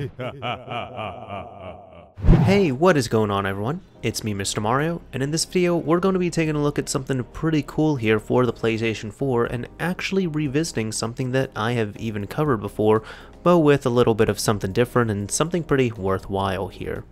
Hey, what is going on everyone? It's me, Mr. Mario, and in this video, we're going to be taking a look at something pretty cool here for the PlayStation 4 and actually revisiting something that I have even covered before, but with a little bit of something different and something pretty worthwhile here.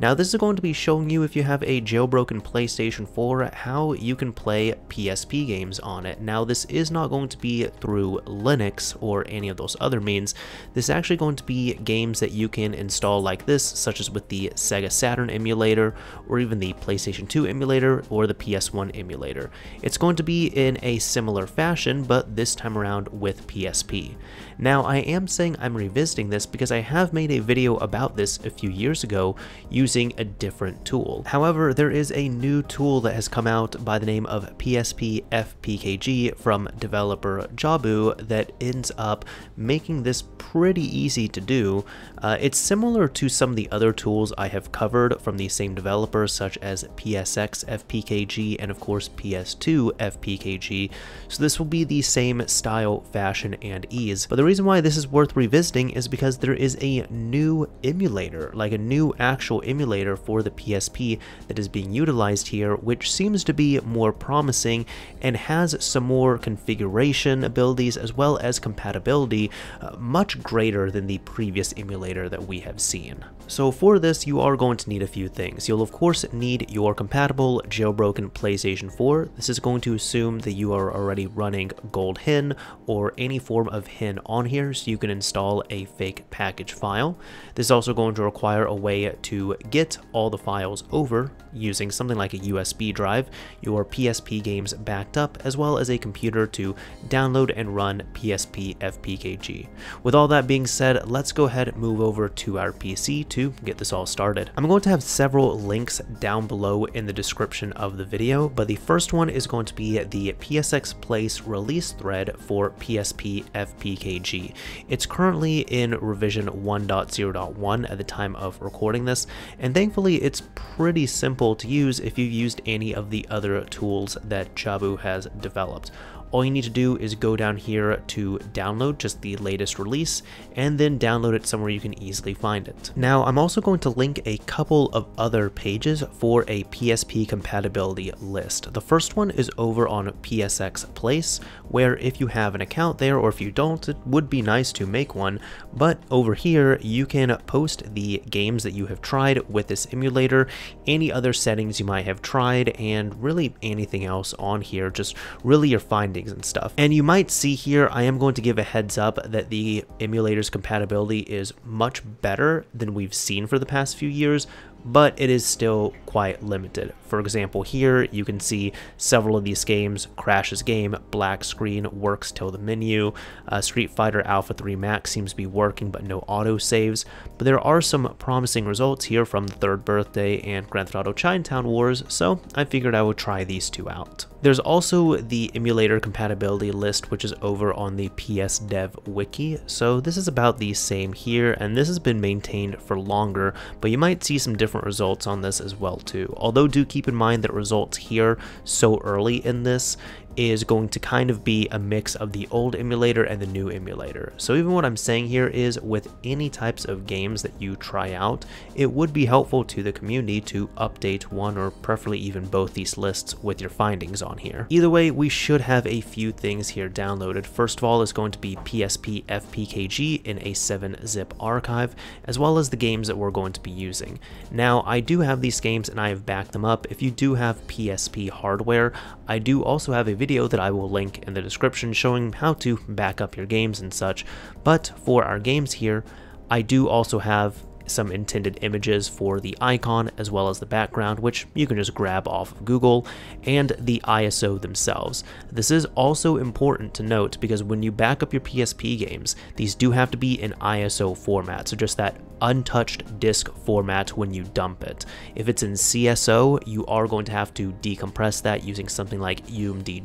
Now this is going to be showing you if you have a jailbroken PlayStation 4 how you can play PSP games on it. Now this is not going to be through Linux or any of those other means, this is actually going to be games that you can install like this such as with the Sega Saturn emulator or even the PlayStation 2 emulator or the PS1 emulator. It's going to be in a similar fashion but this time around with PSP. Now I am saying I'm revisiting this because I have made a video about this a few years ago using a different tool. However, there is a new tool that has come out by the name of PSP FPKG from developer Jabu that ends up making this pretty easy to do. Uh, it's similar to some of the other tools I have covered from the same developers such as PSX FPKG and of course PS2 FPKG, so this will be the same style, fashion, and ease. But the reason why this is worth revisiting is because there is a new emulator, like a new actual emulator for the PSP that is being utilized here, which seems to be more promising and has some more configuration abilities as well as compatibility uh, much greater than the previous emulator that we have seen. So for this, you are going to need a few things. You'll of course need your compatible jailbroken PlayStation 4. This is going to assume that you are already running Gold Hen or any form of Hen on here so you can install a fake package file. This is also going to require a way to get all the files over using something like a USB drive, your PSP games backed up, as well as a computer to download and run PSP FPKG. With all that being said, let's go ahead and move over to our PC to get this all started. I'm going to have several links down below in the description of the video, but the first one is going to be the PSX Place release thread for PSP FPKG. It's currently in revision 1.0.1 at the time of recording this, and thankfully it's pretty simple to use if you've used any of the other tools that Jabu has developed all you need to do is go down here to download just the latest release and then download it somewhere you can easily find it. Now I'm also going to link a couple of other pages for a PSP compatibility list. The first one is over on PSX Place where if you have an account there or if you don't it would be nice to make one but over here you can post the games that you have tried with this emulator, any other settings you might have tried and really anything else on here just really your findings and stuff. And you might see here, I am going to give a heads up that the emulator's compatibility is much better than we've seen for the past few years, but it is still quite limited. For example, here you can see several of these games, crashes game, black screen, works till the menu, uh, Street Fighter Alpha 3 Max seems to be working but no auto saves, but there are some promising results here from the Third Birthday and Grand Theft Auto Chinatown Wars, so I figured I would try these two out. There's also the emulator compatibility list, which is over on the PS Dev Wiki, so this is about the same here, and this has been maintained for longer, but you might see some different different results on this as well too. Although do keep in mind that results here so early in this is going to kind of be a mix of the old emulator and the new emulator. So even what I'm saying here is with any types of games that you try out, it would be helpful to the community to update one or preferably even both these lists with your findings on here. Either way, we should have a few things here downloaded. First of all is going to be PSP FPKG in a 7-zip archive, as well as the games that we're going to be using. Now, I do have these games and I have backed them up. If you do have PSP hardware, I do also have a video that I will link in the description showing how to back up your games and such, but for our games here, I do also have some intended images for the icon as well as the background, which you can just grab off of Google, and the ISO themselves. This is also important to note because when you back up your PSP games, these do have to be in ISO format, so just that untouched disk format when you dump it. If it's in CSO, you are going to have to decompress that using something like UMD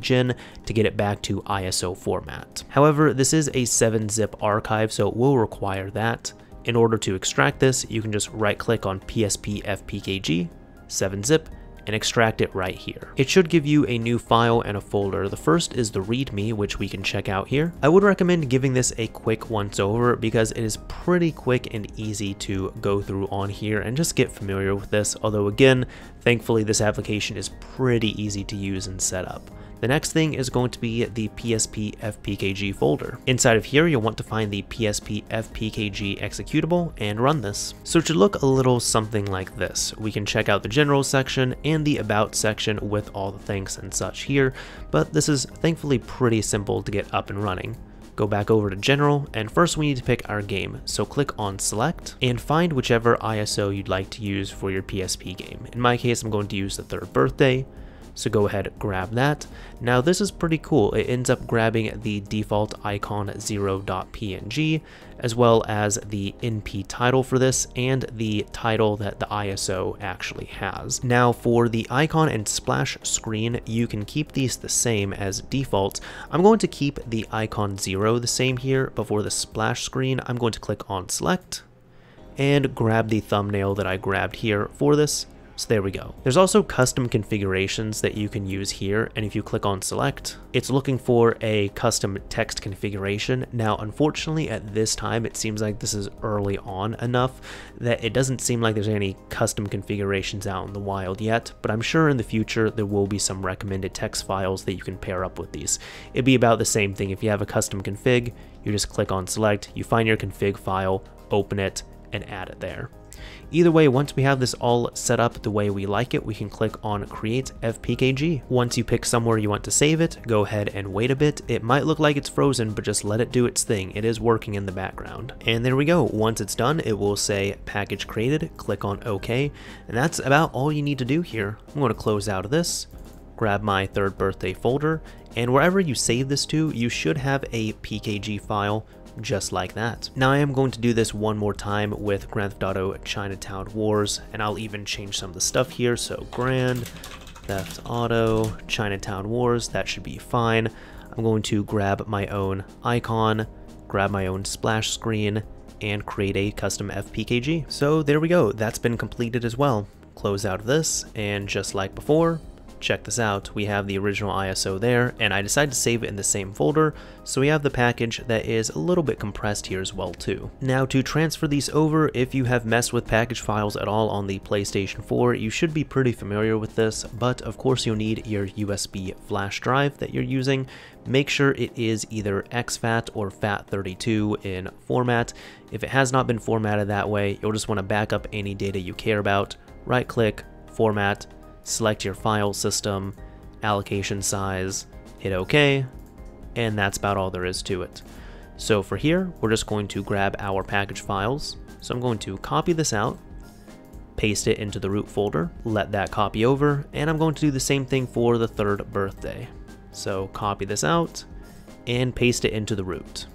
to get it back to ISO format. However, this is a 7-zip archive, so it will require that. In order to extract this, you can just right click on PSP FPKG, 7-zip, and extract it right here. It should give you a new file and a folder. The first is the README, which we can check out here. I would recommend giving this a quick once over because it is pretty quick and easy to go through on here and just get familiar with this. Although again, thankfully this application is pretty easy to use and set up. The next thing is going to be the PSP FPKG folder. Inside of here, you'll want to find the PSP FPKG executable and run this. So it should look a little something like this. We can check out the general section and the about section with all the thanks and such here, but this is thankfully pretty simple to get up and running go back over to general, and first we need to pick our game. So click on select and find whichever ISO you'd like to use for your PSP game. In my case, I'm going to use the third birthday, so go ahead, grab that. Now this is pretty cool. It ends up grabbing the default icon 0.png, as well as the NP title for this and the title that the ISO actually has. Now for the icon and splash screen, you can keep these the same as default. I'm going to keep the icon 0 the same here, but for the splash screen, I'm going to click on select and grab the thumbnail that I grabbed here for this so there we go. There's also custom configurations that you can use here, and if you click on select, it's looking for a custom text configuration. Now, unfortunately, at this time, it seems like this is early on enough that it doesn't seem like there's any custom configurations out in the wild yet, but I'm sure in the future there will be some recommended text files that you can pair up with these. It'd be about the same thing. If you have a custom config, you just click on select, you find your config file, open it, and add it there. Either way, once we have this all set up the way we like it, we can click on Create FPKG. Once you pick somewhere you want to save it, go ahead and wait a bit. It might look like it's frozen, but just let it do its thing. It is working in the background. And there we go. Once it's done, it will say Package Created. Click on OK. And that's about all you need to do here. I'm going to close out of this, grab my third birthday folder, and wherever you save this to, you should have a PKG file just like that. Now I am going to do this one more time with Grand Theft Auto Chinatown Wars, and I'll even change some of the stuff here, so Grand Theft Auto Chinatown Wars, that should be fine. I'm going to grab my own icon, grab my own splash screen, and create a custom FPKG. So there we go, that's been completed as well. Close out of this, and just like before, check this out, we have the original ISO there, and I decided to save it in the same folder, so we have the package that is a little bit compressed here as well too. Now to transfer these over, if you have messed with package files at all on the PlayStation 4, you should be pretty familiar with this, but of course you'll need your USB flash drive that you're using. Make sure it is either exFAT or FAT32 in format. If it has not been formatted that way, you'll just want to back up any data you care about, right click, format, select your file system, allocation size, hit OK, and that's about all there is to it. So for here, we're just going to grab our package files. So I'm going to copy this out, paste it into the root folder, let that copy over, and I'm going to do the same thing for the third birthday. So copy this out and paste it into the root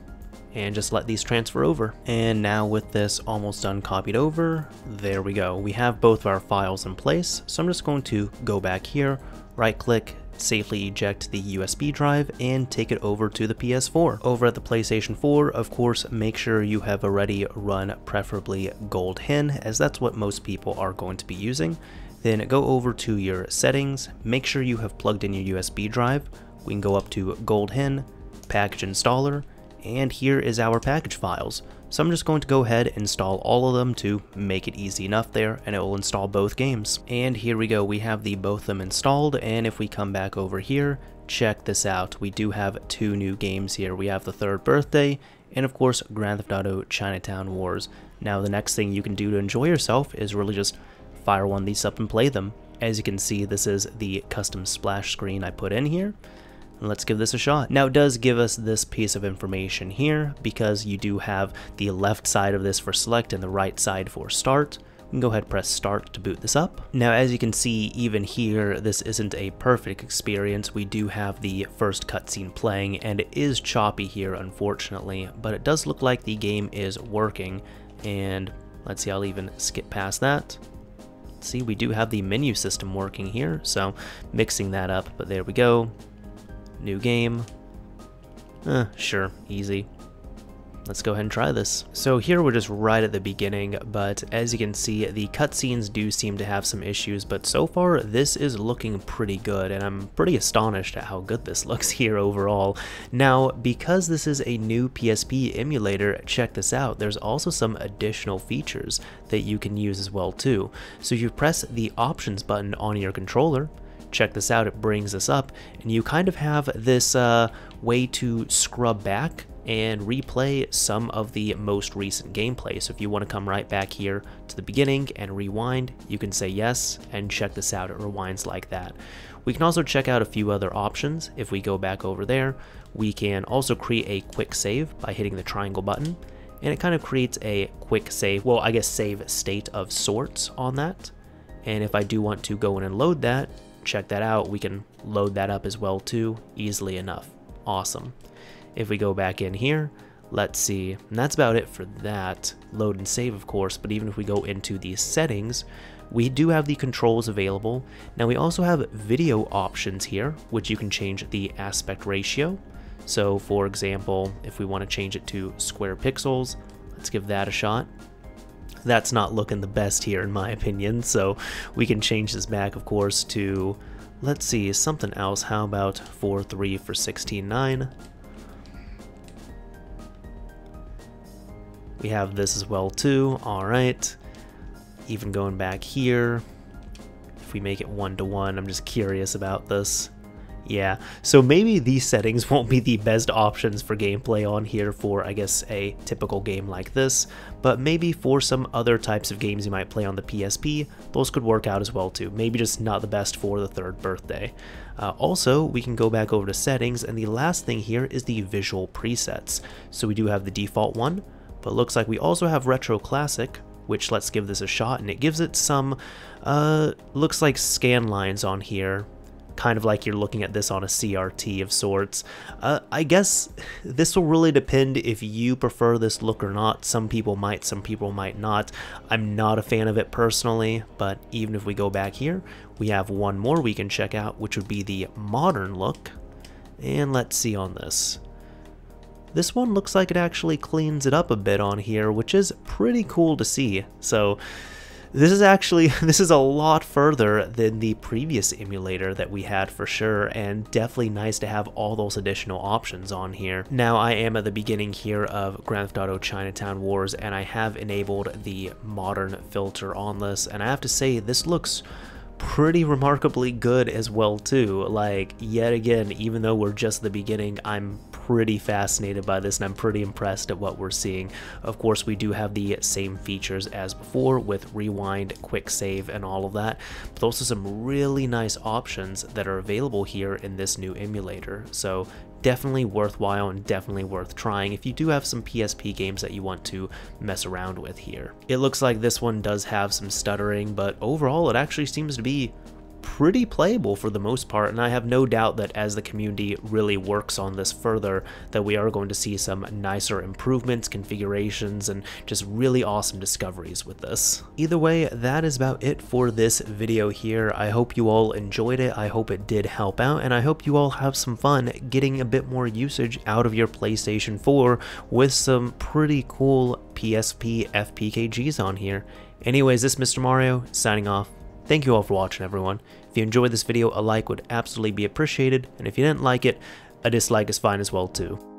and just let these transfer over. And now with this almost done copied over, there we go. We have both of our files in place. So I'm just going to go back here, right click, safely eject the USB drive and take it over to the PS4. Over at the PlayStation 4, of course, make sure you have already run preferably Gold Hen as that's what most people are going to be using. Then go over to your settings, make sure you have plugged in your USB drive. We can go up to Gold Hen, Package Installer, and here is our package files. So I'm just going to go ahead and install all of them to make it easy enough there, and it will install both games. And here we go, we have the both of them installed, and if we come back over here, check this out. We do have two new games here. We have the third birthday, and of course, Grand Theft Auto Chinatown Wars. Now the next thing you can do to enjoy yourself is really just fire one of these up and play them. As you can see, this is the custom splash screen I put in here. Let's give this a shot. Now it does give us this piece of information here because you do have the left side of this for select and the right side for start. We can go ahead and press start to boot this up. Now as you can see even here this isn't a perfect experience. We do have the first cutscene playing and it is choppy here unfortunately but it does look like the game is working and let's see I'll even skip past that. See we do have the menu system working here so mixing that up but there we go New game. Eh, sure, easy. let's go ahead and try this. So here we're just right at the beginning, but as you can see, the cutscenes do seem to have some issues, but so far this is looking pretty good, and I'm pretty astonished at how good this looks here overall. Now, because this is a new PSP emulator, check this out, there's also some additional features that you can use as well too. So you press the options button on your controller, check this out, it brings this up, and you kind of have this uh, way to scrub back and replay some of the most recent gameplay. So if you want to come right back here to the beginning and rewind, you can say yes and check this out. It rewinds like that. We can also check out a few other options. If we go back over there, we can also create a quick save by hitting the triangle button and it kind of creates a quick save, well I guess save state of sorts on that. And if I do want to go in and load that, check that out, we can load that up as well too, easily enough. Awesome. If we go back in here, let's see, and that's about it for that. Load and save, of course, but even if we go into the settings, we do have the controls available. Now we also have video options here, which you can change the aspect ratio. So for example, if we want to change it to square pixels, let's give that a shot. That's not looking the best here in my opinion, so we can change this back of course to, let's see, something else. How about 4.3 for 16.9? We have this as well too, alright. Even going back here, if we make it one to one, I'm just curious about this. Yeah, so maybe these settings won't be the best options for gameplay on here for, I guess, a typical game like this, but maybe for some other types of games you might play on the PSP, those could work out as well too. Maybe just not the best for the third birthday. Uh, also, we can go back over to settings, and the last thing here is the visual presets. So we do have the default one, but looks like we also have Retro Classic, which let's give this a shot, and it gives it some, uh, looks like scan lines on here, kind of like you're looking at this on a CRT of sorts. Uh, I guess this will really depend if you prefer this look or not. Some people might, some people might not. I'm not a fan of it personally, but even if we go back here, we have one more we can check out, which would be the modern look. And let's see on this. This one looks like it actually cleans it up a bit on here, which is pretty cool to see. So this is actually, this is a lot further than the previous emulator that we had for sure, and definitely nice to have all those additional options on here. Now I am at the beginning here of Grand Theft Auto Chinatown Wars, and I have enabled the modern filter on this, and I have to say this looks pretty remarkably good as well too. Like, yet again, even though we're just the beginning, I'm pretty fascinated by this and I'm pretty impressed at what we're seeing. Of course, we do have the same features as before with rewind, quick save, and all of that, but also some really nice options that are available here in this new emulator. So definitely worthwhile and definitely worth trying if you do have some PSP games that you want to mess around with here. It looks like this one does have some stuttering, but overall it actually seems to be pretty playable for the most part, and I have no doubt that as the community really works on this further, that we are going to see some nicer improvements, configurations, and just really awesome discoveries with this. Either way, that is about it for this video here. I hope you all enjoyed it, I hope it did help out, and I hope you all have some fun getting a bit more usage out of your PlayStation 4 with some pretty cool PSP FPKGs on here. Anyways, this Mr. Mario, signing off. Thank you all for watching everyone. If you enjoyed this video, a like would absolutely be appreciated, and if you didn't like it, a dislike is fine as well too.